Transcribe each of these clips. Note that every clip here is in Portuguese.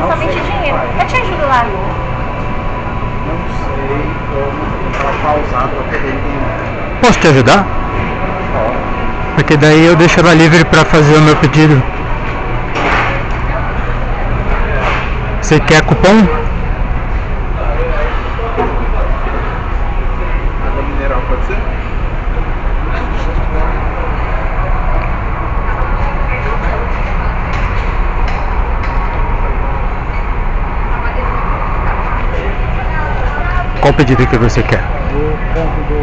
somente dinheiro. Eu te ajudo lá. Não sei como pausar para poder entender. Posso te ajudar? Porque daí eu deixo ela livre para fazer o meu pedido. Você quer cupom? Água mineral pode ser? Qual pedido que você quer? Do ponto do.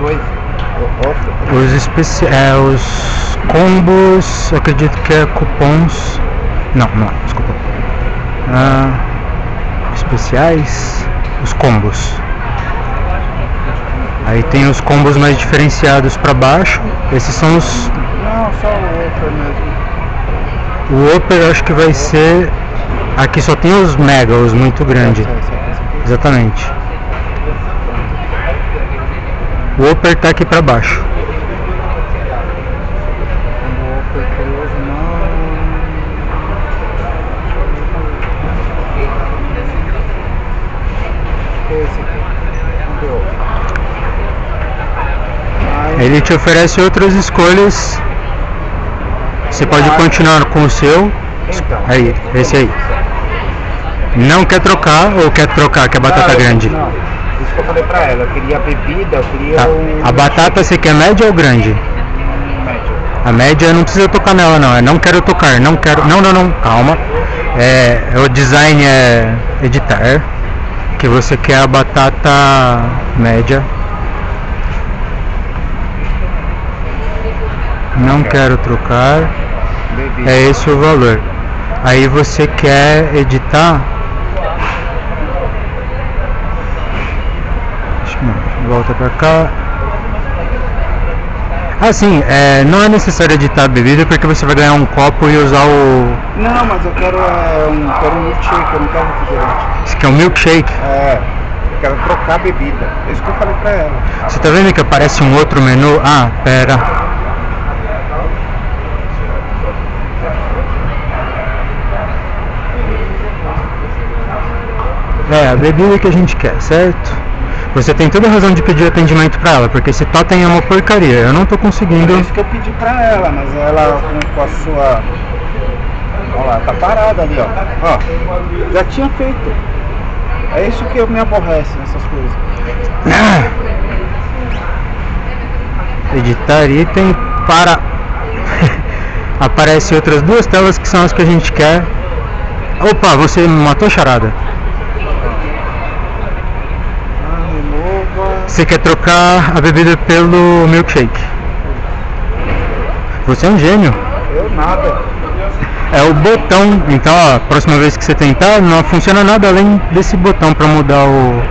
Dois. Os, especi é, os combos, acredito que é cupons. Não, não, desculpa. Ah, especiais, os combos. Aí tem os combos mais diferenciados para baixo. Esses são os. Não, só o outro mesmo. O upper eu acho que vai ser. Aqui só tem os mega, os muito grandes. Exatamente. O upper tá aqui para baixo. Ele te oferece outras escolhas. Você pode continuar com o seu. então. Aí, esse aí. Não quer trocar ou quer trocar, que é batata Não, grande? Não, isso que eu falei pra ela. Eu queria a bebida, eu queria Tá. A batata você quer média ou grande? médio. A média não precisa tocar nela não, é não quero tocar, não quero. Não, não, não, calma. É, o design é editar. Que você quer a batata média. Não quero trocar. É esse o valor. Aí você quer editar. Acho que não. Volta pra cá. Assim, é, não é necessário editar a bebida porque você vai ganhar um copo e usar o. Não, mas eu quero é, um, quero um milkshake, eu não quero refrigerante. Isso aqui é um milkshake. É, eu quero trocar a bebida. É isso que eu falei pra ela. Você tá vendo que aparece um outro menu? Ah, pera. É, a bebida que a gente quer, certo? Você tem toda a razão de pedir atendimento pra ela, porque esse totem é uma porcaria. Eu não tô É conseguindo. isso que eu pedi pra ela, mas ela com, com a sua. Olha lá, tá parada ali, ó. Ó, já tinha feito. É isso que me aborrece nessas coisas. Editar item para. Aparece outras duas telas que são as que a gente quer. Opa, você matou a charada. Ah, remova. Você quer trocar a bebida pelo milkshake. Você é um gênio. Eu nada. É o botão. Então, ó, a próxima vez que você tentar, não funciona nada além desse botão para mudar o.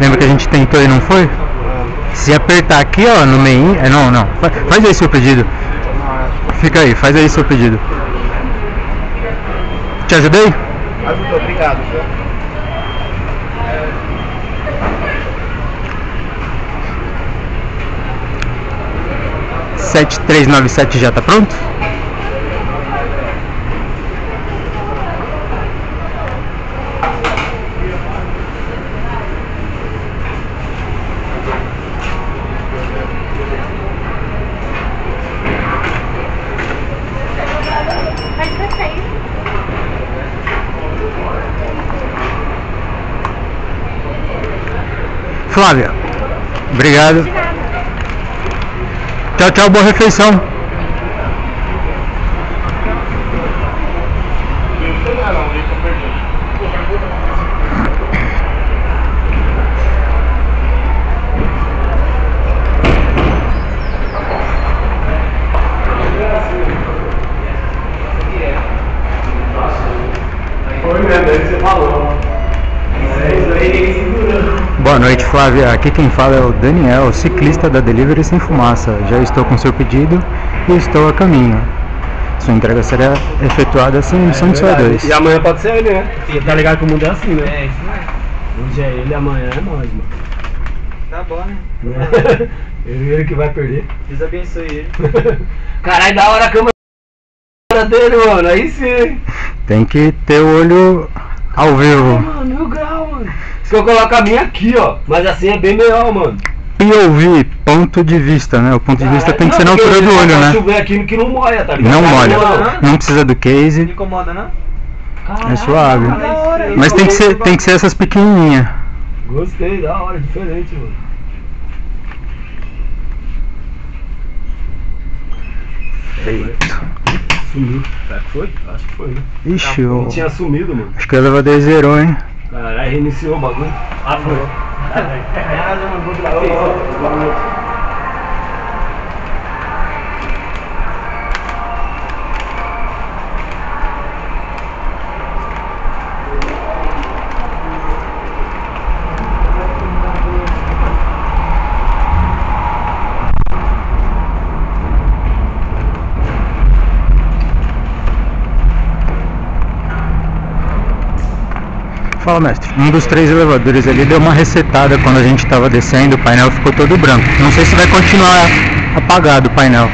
Lembra que a gente tentou e não foi? Se apertar aqui, ó, no meio. É, não, não. Fa- Faz aí seu pedido. Fica aí, faz aí seu pedido. Te ajudei? ajudou, obrigado, viu? sete três nove sete já tá pronto? Flávia. Obrigado. Tchau, tchau, boa refeição. Boa noite, Flávia. Aqui quem fala é o Daniel, ciclista da Delivery Sem Fumaça. Já estou com seu pedido e estou a caminho. Sua entrega será efetuada sem emissão de CO2. E amanhã pode ser ele, né? Porque tá ligado que o mundo é assim, né? É, isso mesmo. Hoje é ele, amanhã é nós, mano. Tá bom, né? ele, ele que vai perder. Deus abençoe ele. Caralho, da hora a câmera. dele, mano. Aí sim. Tem que ter o olho ao vivo. Mano, mil grau, mano. Se eu colocar a minha aqui, ó. Mas assim é bem melhor, mano. POV, ponto de vista, né? O ponto de vista tem que ser na Não, altura do olho, né? chover aqui que não molha, tá ligado? Não molha. Não. Não precisa do Não case. incomoda, não? É suave. Hora. Mas tem que ser, tem que ser essas pequenininhas. Gostei, da hora, diferente, mano. Feito. Sumiu. Será que foi? Acho que foi, né? Ixi, Não eu... tinha sumido, mano. acho que o elevador zerou, hein? Caralho, reiniciou o bagulho. Ah, foi. Fala, mestre. Um dos três elevadores ali deu uma resetada quando a gente tava descendo, o painel ficou todo branco. Não sei se vai continuar apagado o painel.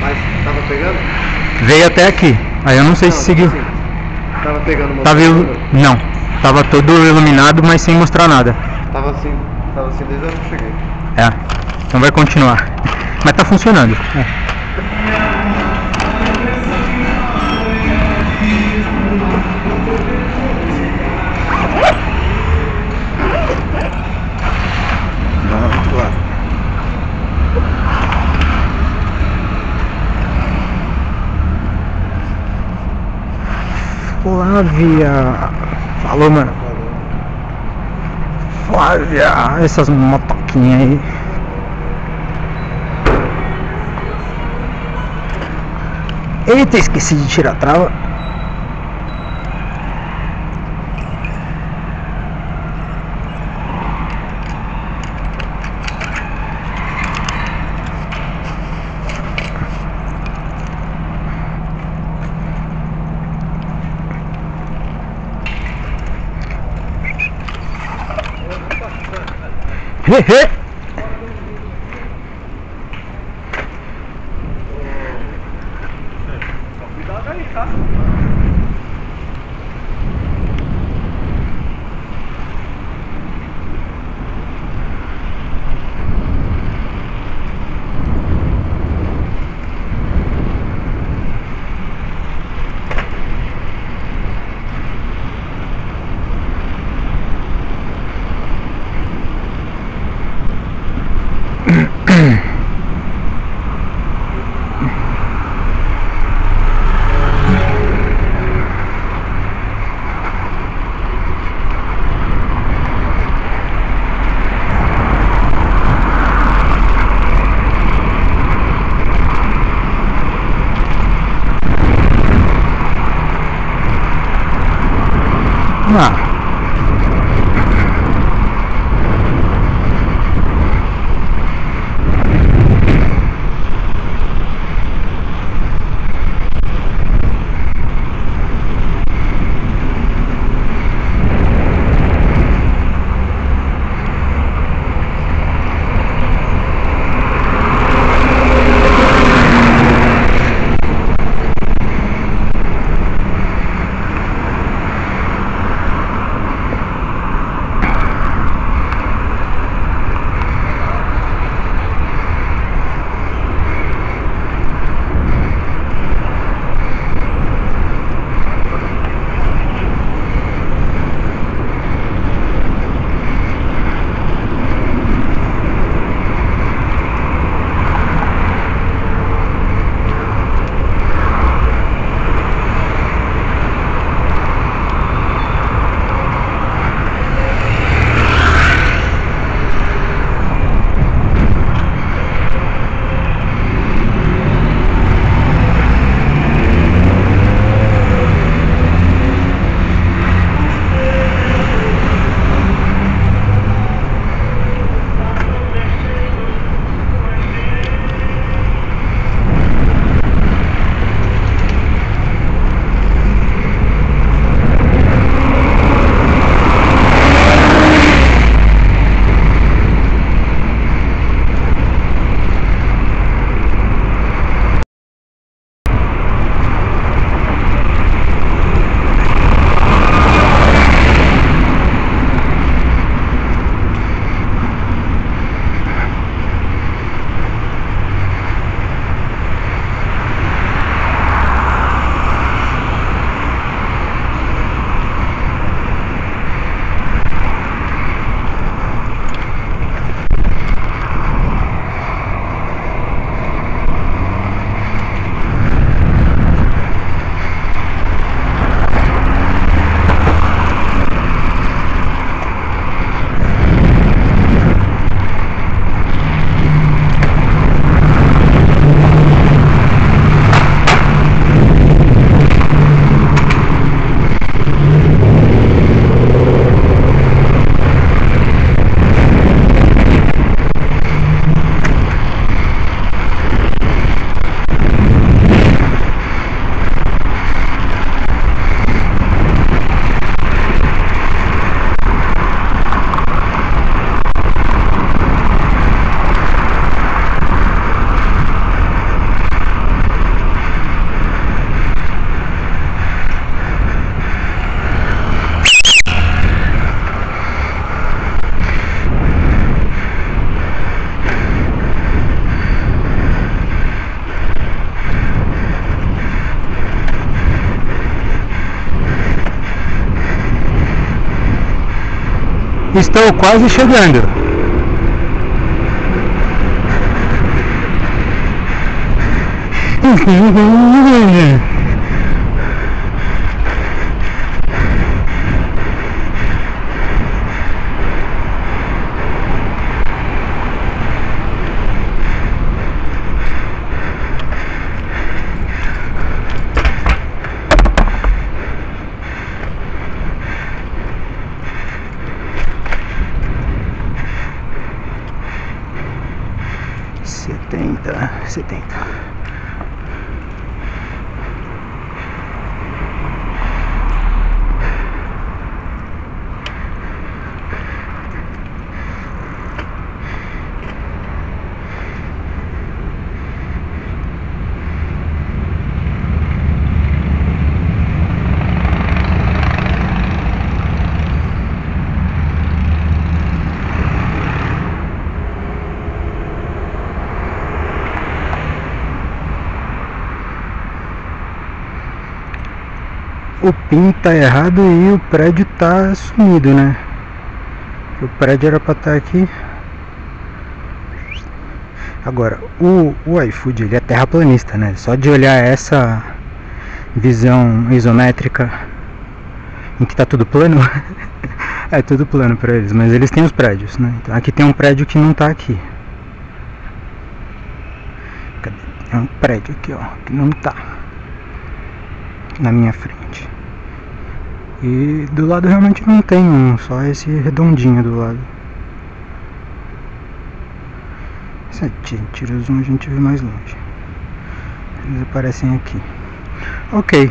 Mas pegando? Veio até aqui. Aí eu não sei se seguiu. Tava pegando o Tava ilu... Não. Tava todo iluminado, mas sem mostrar nada. Tava assim, tava assim desde eu cheguei. É. Então vai continuar. Mas tá funcionando. É. Flávia. Falou, mano. Flávia. Essas motoquinhas aí. Eita, esqueci de tirar a trava. 헤헤 어, 나가니까? Ah. Estou quase chegando. PIN tá errado e o prédio tá sumido, né? O prédio era pra estar aqui. Agora, o, o iFood ele é terraplanista, né? Só de olhar essa visão isométrica em que tá tudo plano, é tudo plano pra eles, mas eles têm os prédios, né? Então, aqui tem um prédio que não tá aqui. É um prédio aqui, ó, que não tá na minha frente. E do lado realmente não tem um, só esse redondinho do lado. Se tira o zoom a gente vê mais longe. Eles aparecem aqui. Ok.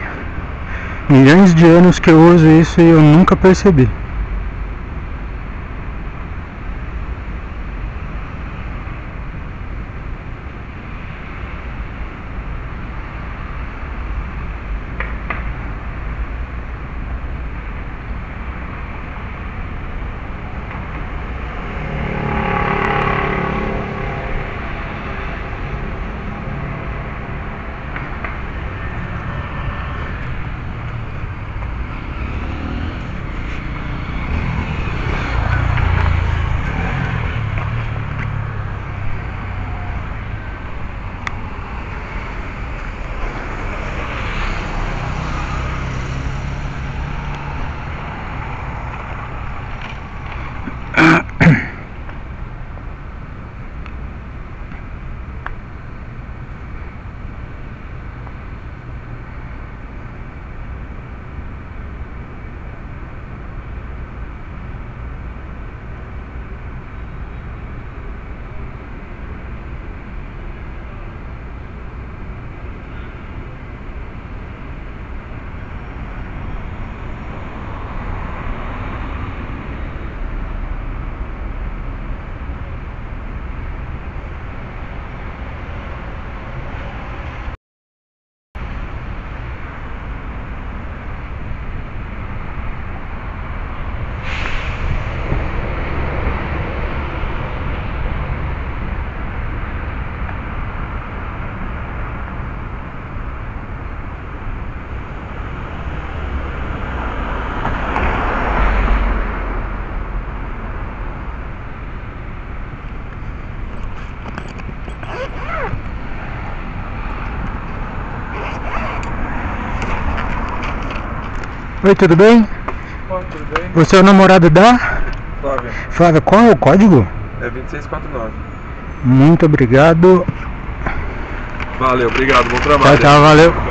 Milhões de anos que eu uso isso e eu nunca percebi. Oi, tudo bem? Pô, tudo bem? Você é o namorado da Flávia, Flávia? Qual é o código? é 2649. Muito obrigado. Valeu, obrigado, bom trabalho. tchau, valeu.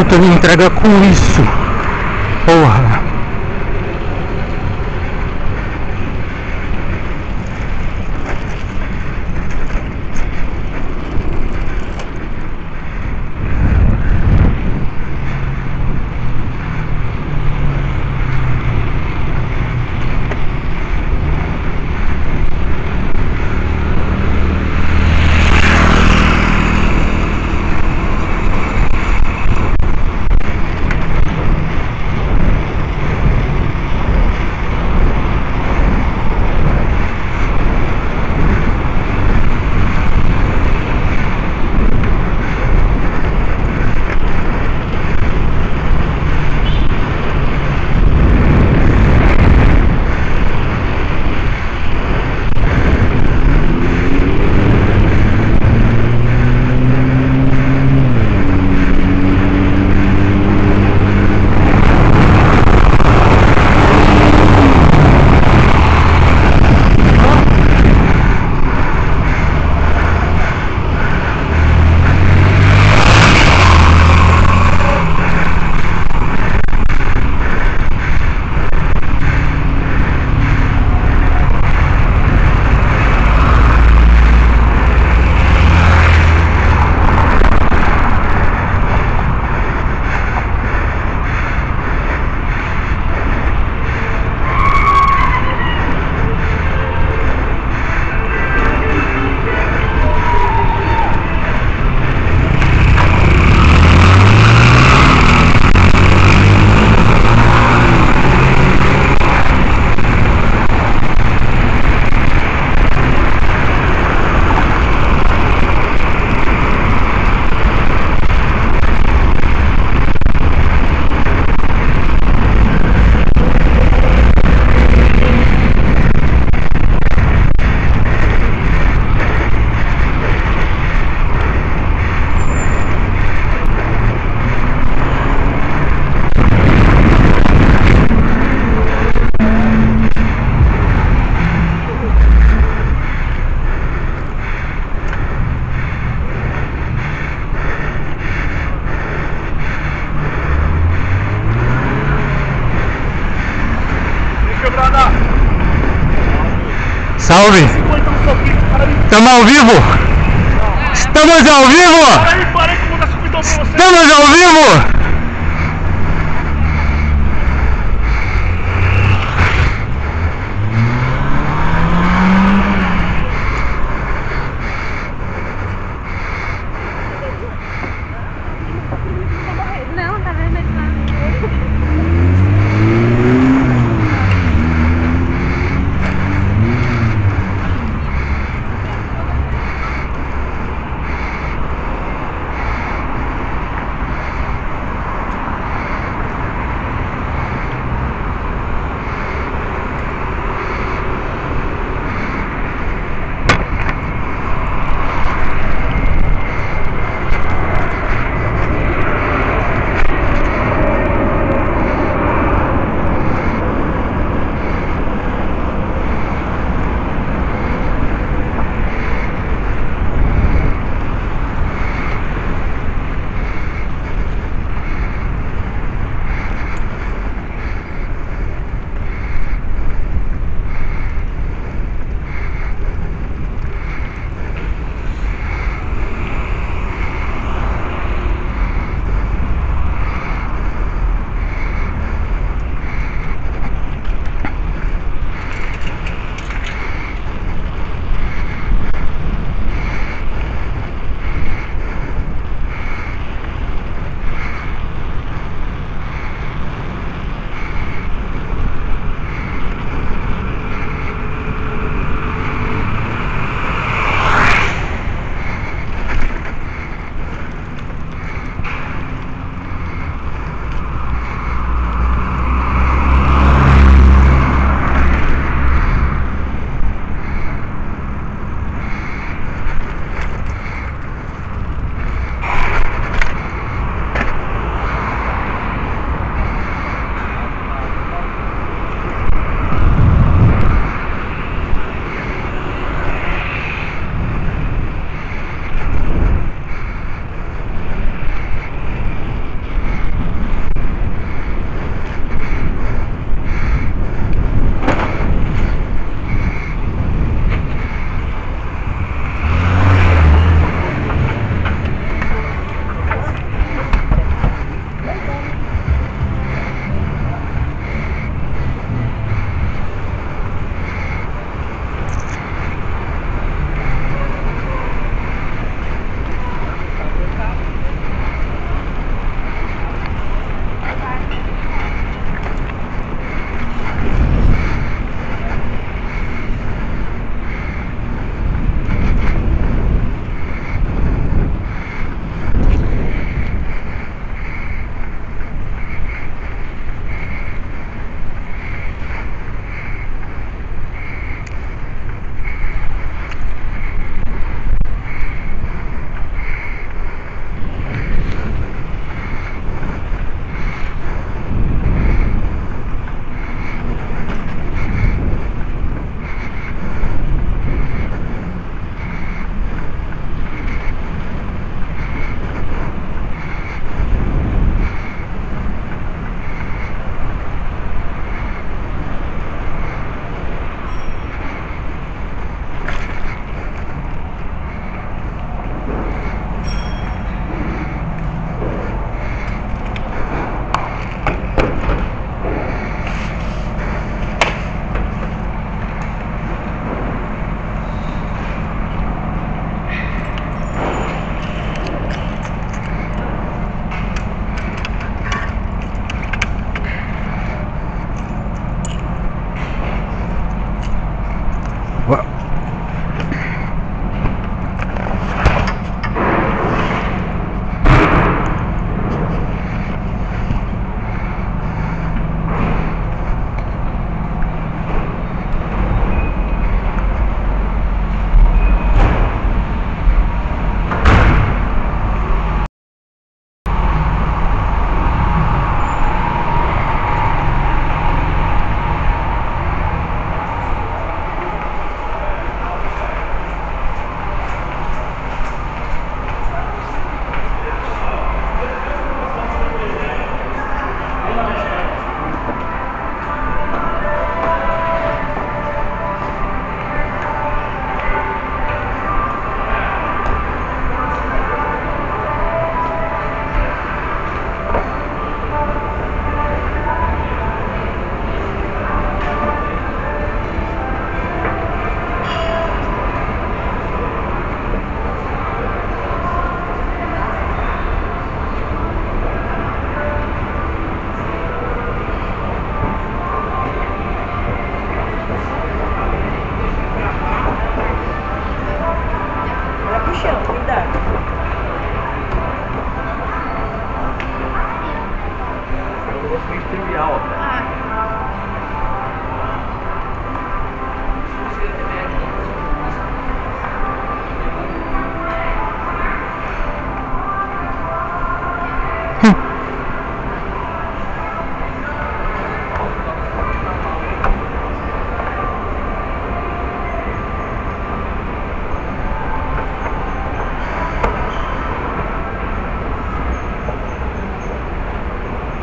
Fico disputando entrega com isso. Porra.